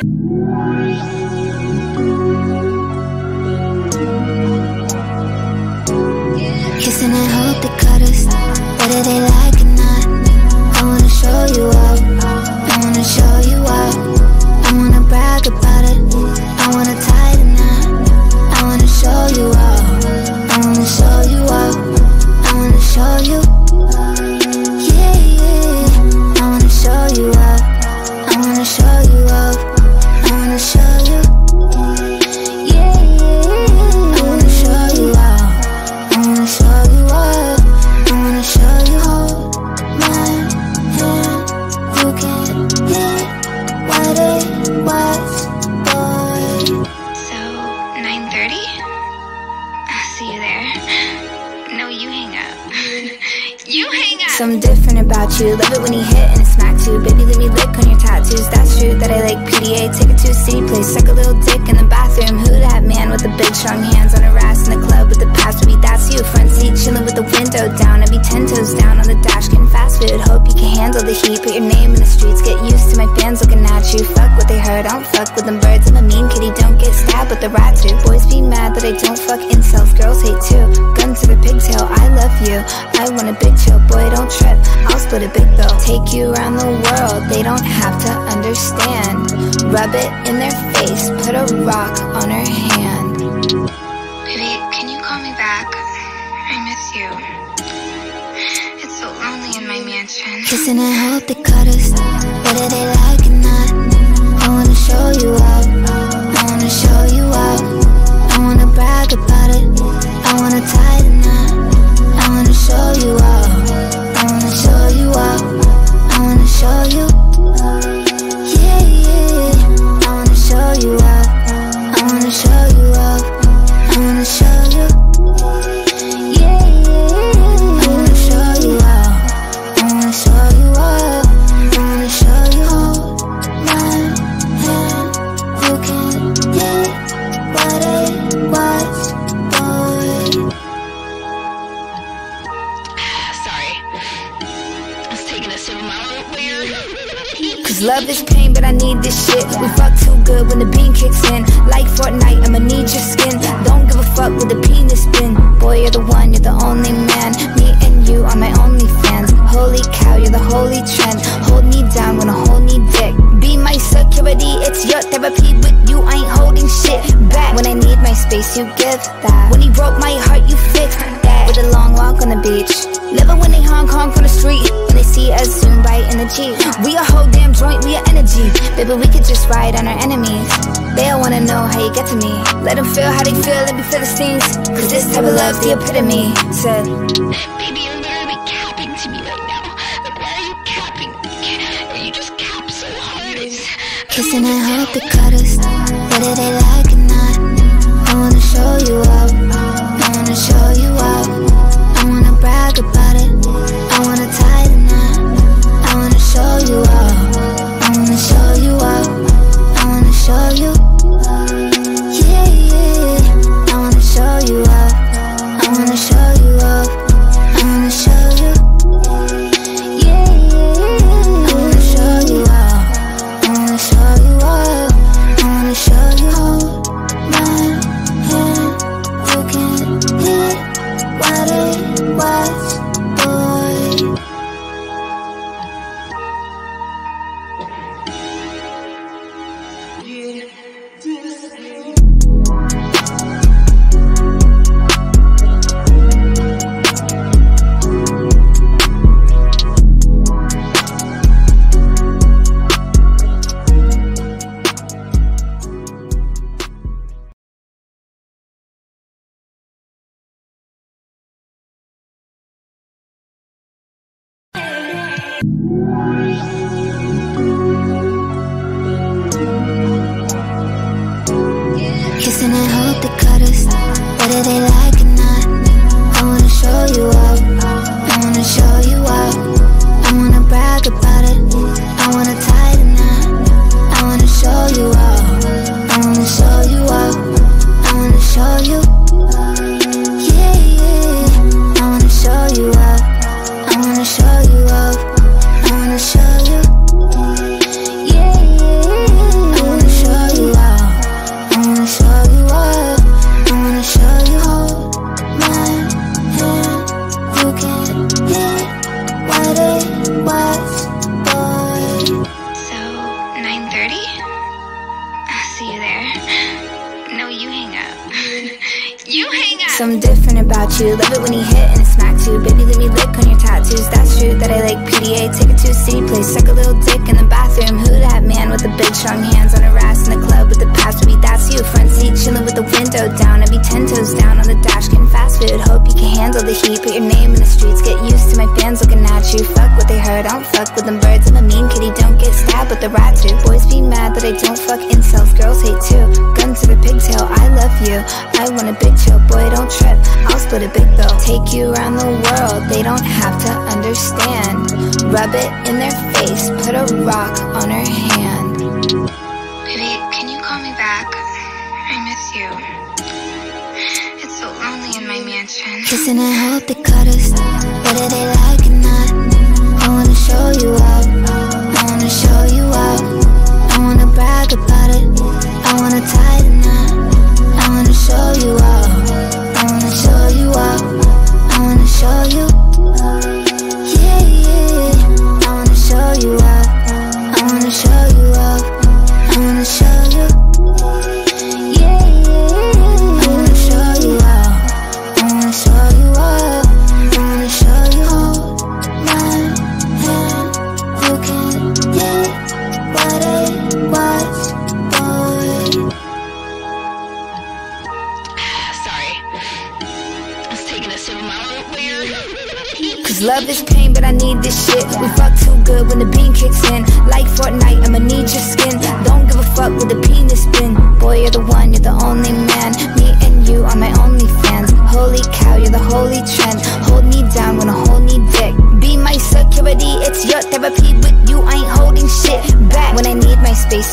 Kissing and hope they cut us. Whether they like 9.30? I'll see you there. No, you hang up. You hang up! Something different about you. Love it when you hit and it too. Baby, let me lick on your tattoos. That's true that I like PDA. Take it to a city place. Suck a little dick in the bathroom. Who that man with the big strong hands on her ass in the club with the past? Baby, that's you. Front seat chilling with the window down. I be ten toes down on the dash getting fast food. Hope you can handle the heat. Put your name in the streets. Get used to my fans looking at you. Fuck what they heard. I don't fuck with them birds. I'm a mean kitty. Don't get stabbed with the rats too. Boys be mad that I don't fuck incels. Girls hate too. Gun to the pigtail. I love you. I want a big chill. Boy, don't trip. I'll split a big bill. Take you around the world. They don't have to understand. Rub it in their face. Put a rock on her hand. Baby, can you call me back? I miss you. It's so lonely in my mansion. Kissing and hope they cut us. Whether they like or not. I wanna show you Cause love is pain, but I need this shit. We fuck too good when the bean kicks in. Like Fortnite, I'ma need your skin. Don't give a fuck with the penis spin. Boy, you're the one, you're the only man. Me and you are my only fans. Holy cow, you're the holy trend. Hold me down I hold me dick. Be my security, it's your therapy. With you, I ain't holding shit back. When I need my space, you give that. When he broke my heart, you fixed that. With a long walk on the beach. Never when they Hong Kong from the street. When they see us zoom right in the Jeep. We a whole damn joint, we a energy. Baby, we could just ride on our enemies. They all wanna know how you get to me. Let them feel how they feel, let me feel the stings. Cause this type of love's the epitome. Said, Baby, you're literally capping to me right now. Like, why are you capping? Are you just cap so hard. Kissing and hope they cut stabbed with the rat too. Boys be mad that I don't fuck incels. Girls hate too. Gun to the pigtail. I love you. I want a big chill. Boy, don't trip. I'll split a big bill. Take you around the world. They don't have to understand. Rub it in their face. Put a rock on her hand. Baby, can you call me back? I miss you. It's so lonely in my mansion. Kissing and hope they cut us. Whether they like or not. I wanna show you I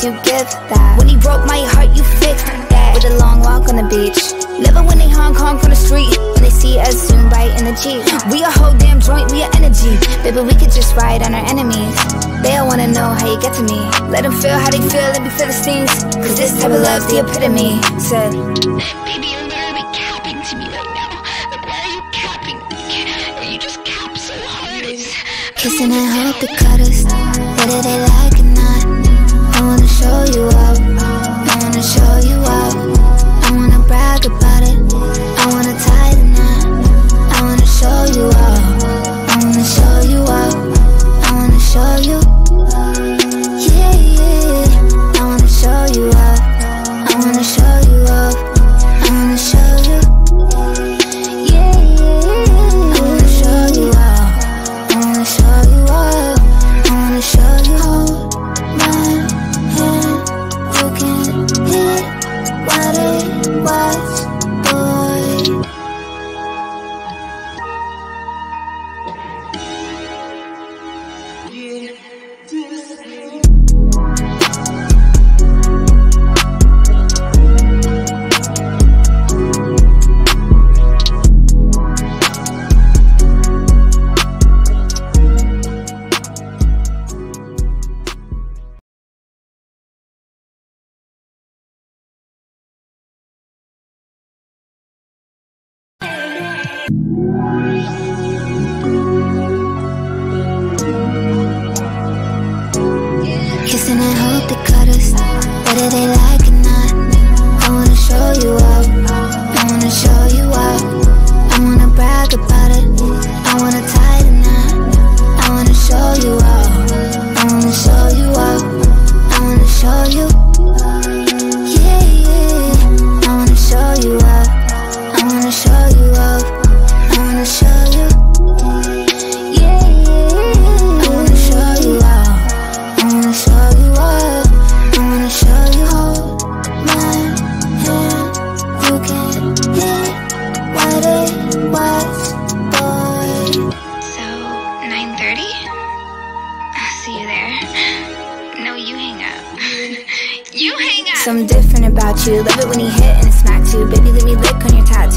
you give that. When he broke my heart, you fixed that. With a long walk on the beach. Never when they Hong Kong from the street. When they see us zoom right in the Jeep. We a whole damn joint, we a energy. Baby, we could just ride on our enemies. They all wanna know how you get to me. Let them feel how they feel, let me feel the stings. Cause this type of love's the epitome. Said, Baby, you're literally capping to me right now. Like, why are you capping? You just cap so hard. Kissing and hope they cut us. Whether they like show you up. I wanna show you up. I wanna brag about it. I wanna tie the knot. I wanna show you up. Whether they like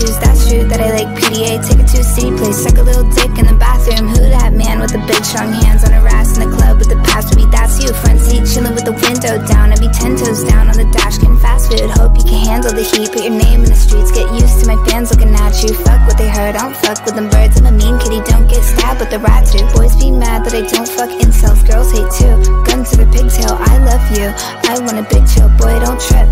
tattoos. That's true that I like PDA. Take a city place, suck a little dick in the bathroom. Who that man with the big strong hands on her ass in the club with the past be? That's you. Front seat chilling with the window down. I be ten toes down on the dash, getting fast food. Hope you can handle the heat. Put your name in the streets. Get used to my fans looking at you. Fuck what they heard. I don't fuck with them birds. I'm a mean kitty. Don't get stabbed with the rat too. Boys be mad that I don't fuck incels. Girls hate too. Gun to the pigtail. I love you. I want a big chill. Boy, don't trip,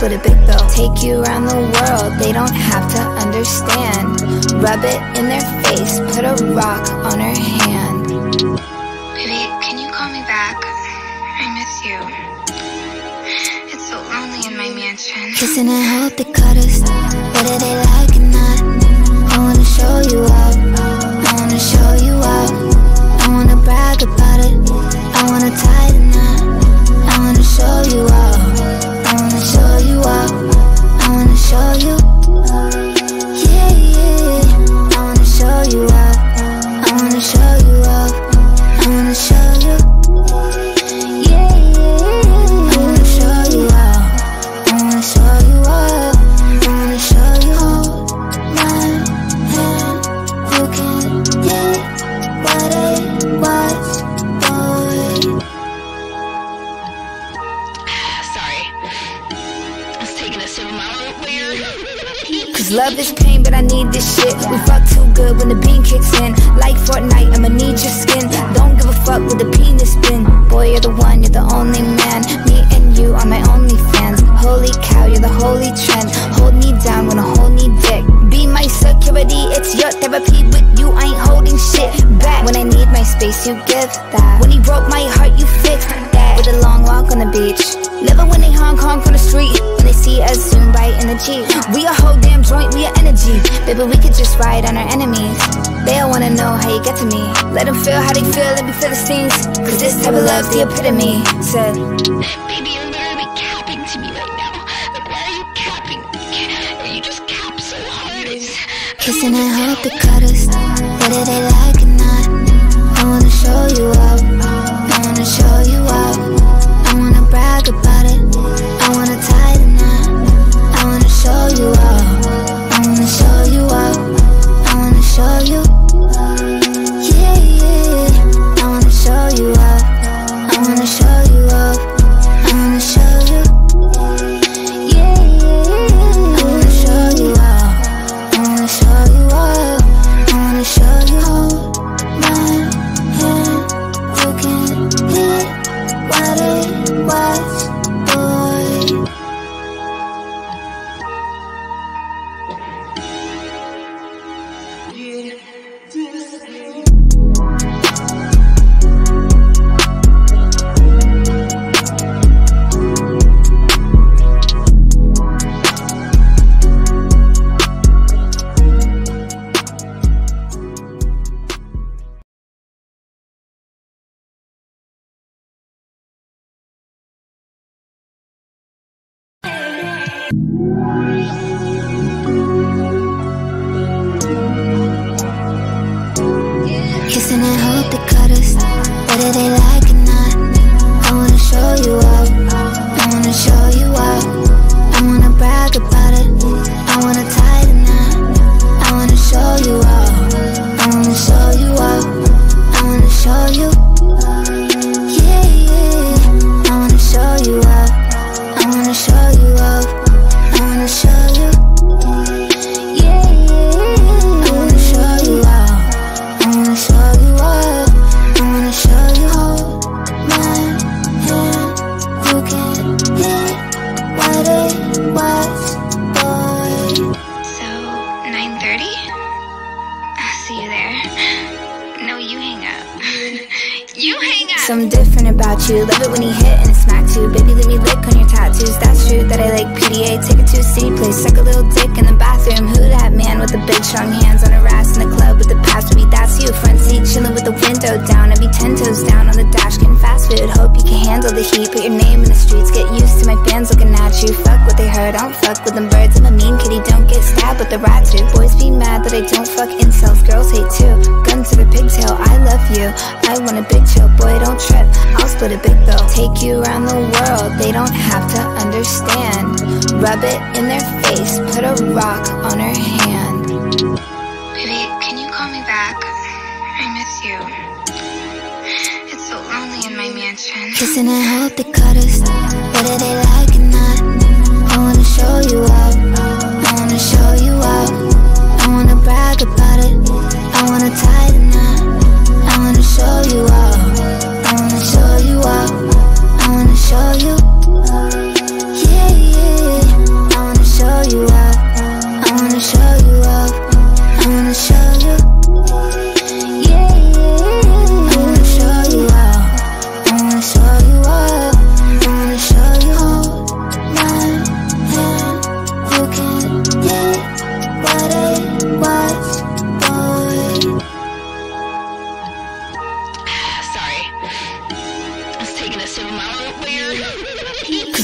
Split a big bill. Take you around the world, they don't have to understand. Rub it in their face, put a rock on her hand. Baby, can you call me back? I miss you. It's so lonely in my mansion. Kissing and hope they cut us, whether they like or not. I wanna show you up, zoom right in the Jeep. We a whole damn joint, we a energy. Baby, we could just ride on our enemies. They all wanna know how you get to me. Let them feel how they feel, let me feel the stings. Cause this type of love's the epitome. Said, Baby, you're literally capping to me right now. Like, why are you capping? Are you just cap so hard? It's... kissing and hope they cut us. Whether they like it or not. I wanna show you up. I wanna show you up. I wanna brag about it. Take it to a city place. Suck a little dick with the big strong hands on her ass in the club with the past? Maybe that's you. Front seat chilling with the window down. I'd be ten toes down on the dash getting fast food. Hope you can handle the heat. Put your name in the streets. Get used to my fans looking at you. Fuck what they heard. I don't fuck with them birds. I'm a mean kitty. Don't get stabbed with the rats do. Boys be mad that I don't fuck incels. Girls hate too. Gun to the pigtail. I love you. I want a big chill. Boy, don't trip. I'll split a big bill. Take you around the world. They don't have to understand. Rub it in their face. Put a rock on her hand. Baby, can you call me back? I miss you. It's so lonely in my mansion. Kissing and hope they cut us. Whether they like or not. I wanna show you up. I wanna show you up. I wanna brag about it. I wanna tie the knot. I wanna show you up. I wanna show you up. I wanna show you.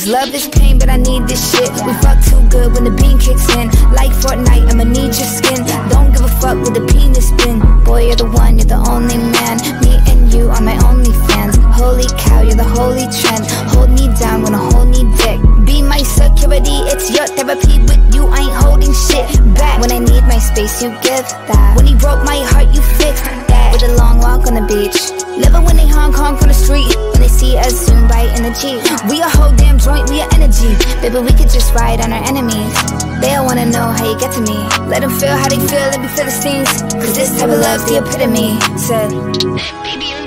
Love is pain, but I need this shit. We fuck too good when the bean kicks in. Like Fortnite, I'ma need your skin. Don't give a fuck with the penis spin. Boy, you're the one, you're the only man. Me and you are my only fans. Holy cow, you're the holy trend. Hold me down when I hold me dick. Be my security, it's your therapy. With you, I ain't holding shit back. When I need my space, you give that. When he broke my heart, you fixed that. With a long walk on the beach. Living when they Hong Kong from the street. When they see us zoom right in the Jeep. We a whole damn joint, we a energy. Baby, we could just ride on our enemies. They all wanna know how you get to me. Let them feel how they feel, let me feel the stings. Cause this type of love's the epitome. Said, Baby,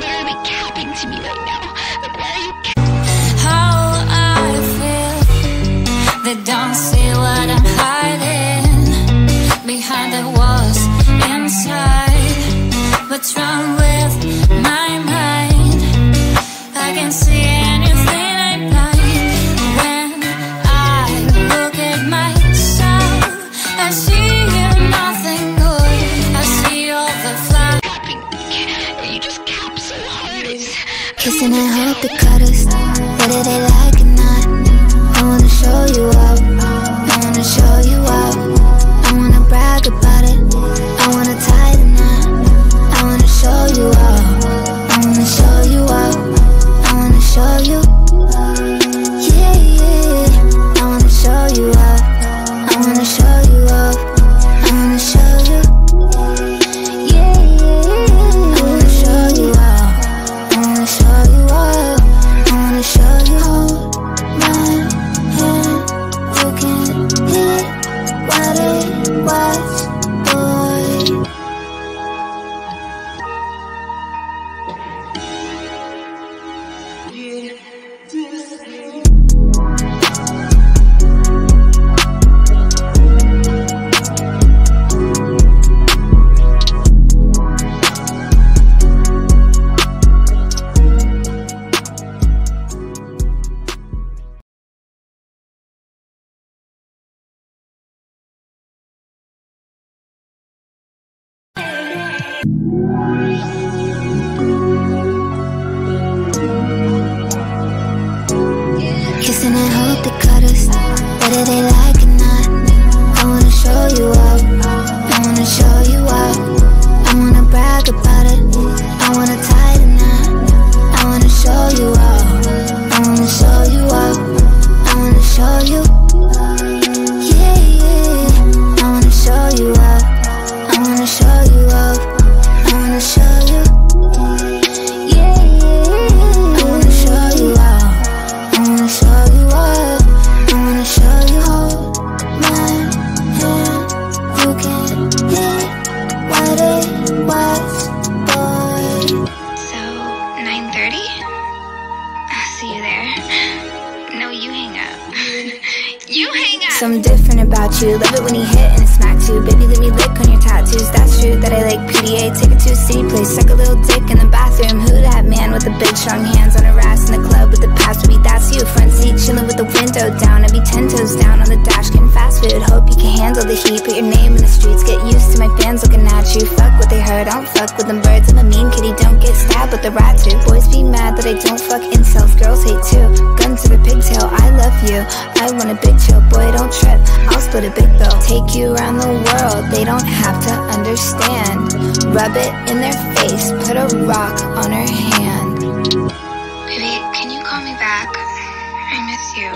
What's wrong with my mind? I can see anything I blind. When I look at myself, I see nothing good. I see all the flaws. capping? Are you just cap so hard? Kissing and hope it cut us. Whether they like it or not. I wanna show you up. Kissing and hope they cut us. Whether they like or not. I wanna show you up. I wanna show you up. I wanna brag about it. About you. Love it when he hit and smack Baby, let me lick on your tattoos. That's true that I like PDA. Take it to a city place. Suck a little dick in the bathroom. Who that man with the big strong hands on her ass in the club with the past? Baby, that's you. Front seat chilling with the window down. I'd be ten toes down on the dash getting fast food. Hope you can handle the heat. Put your name in the streets. Get used to my fans looking at you. Fuck what they heard. I don't fuck with them birds. I'm a mean kitty. Don't get stabbed with the rat too. Boys be mad that I don't fuck incels. Girls hate too. Gun to the pigtail. I love you. I want a big chill. Boy, don't trip. I'll split a big bill. Take you around the world. They don't have to understand. Rub it in their face. Put a rock on her hand. Baby, can you call me back? I miss you.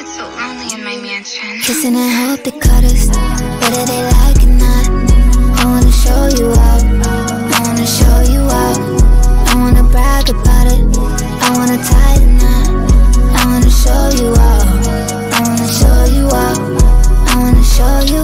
It's so lonely in my mansion. Kissing and hope they cut us. Whether they like or not. I wanna show you up. I wanna show you up. I wanna brag about it. I wanna tie the knot. I wanna show you up. Show you.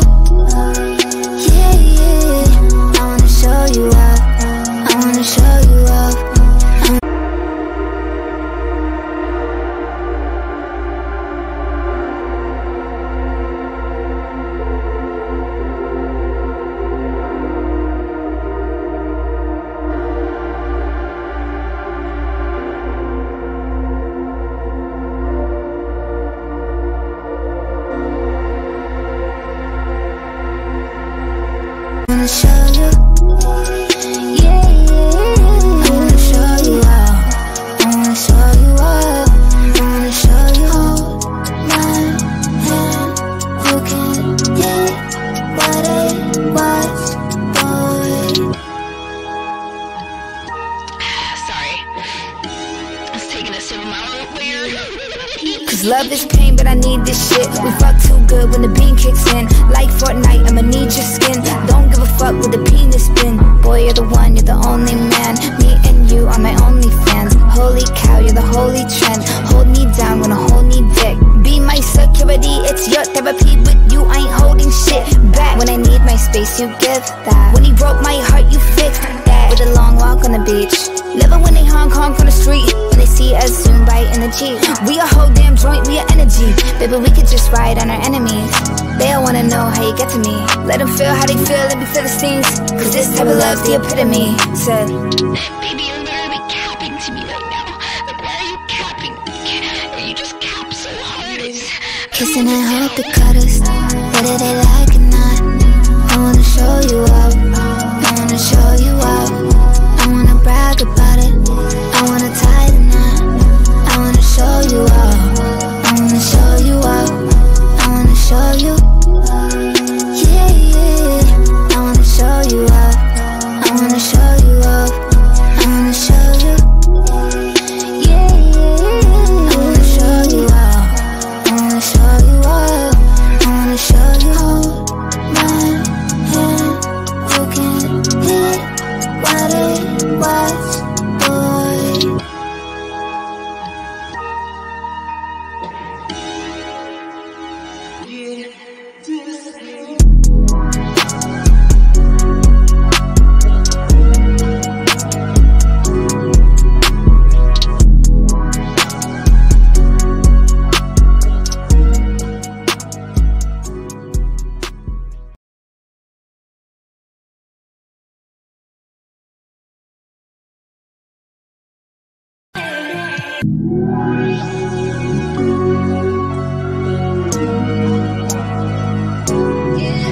It's your therapy. With you, I ain't holding shit back. When I need my space, you give that. When he broke my heart, you fixed that. With a long walk on the beach. Living when they Hong Kong from the street. When they see us soon bite in the Jeep. We a whole damn joint, we a energy. Baby, we could just ride on our enemies. They all wanna know how you get to me. Let them feel how they feel, let me feel the stings. Cause this type of love's the epitome. Said. Kissing and hope the cutters, whether they like or not. I wanna show you up, I wanna show you up. I wanna brag about it, I wanna tie the knot. I wanna show you up, I wanna show you up, I wanna show you.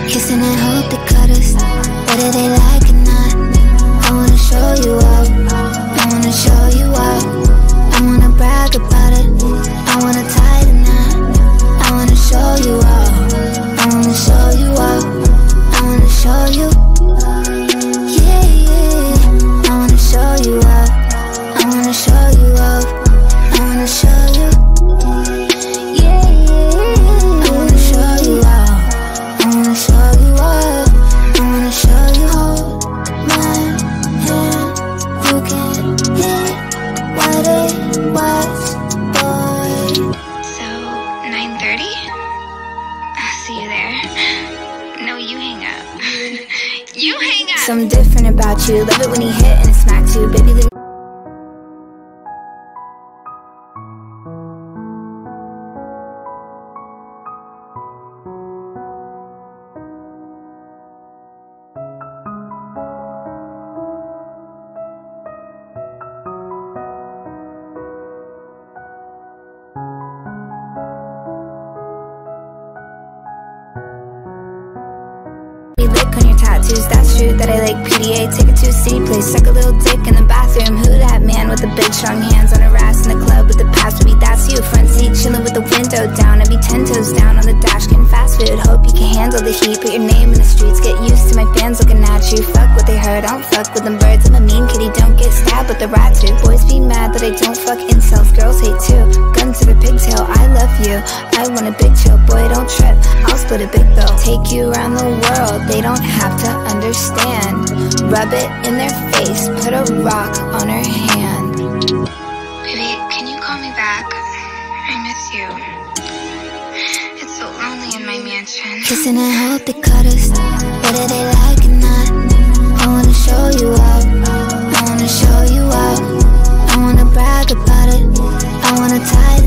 Kissing and hope they cut us, whether they like Something different about you. Love it when he hit and smacked you, baby. A city place, suck a little dick in the bathroom. Who that man with the big strong hands on her ass in the club with the pass? Maybe that's you. Front seat chilling with the window down. I'd be ten toes down on the dash, getting fast food. Hope you can handle the heat. Put your name in the streets, get used to my fans looking at you. Fuck what they heard, I don't fuck with them birds. I'm a mean kitty, don't get stabbed with the rat too. Boys be mad that I don't fuck incels, girls hate too. Gun to the pigtail, I love you. I want a big chill, boy, don't trip. I'll split a big bill. Take you around the world, they don't have to understand. Rub it in their face, put a rock on her hand. Kissing and hope they cut us, whether they like or not. I wanna show you up, I wanna show you up. I wanna brag about it, I wanna tie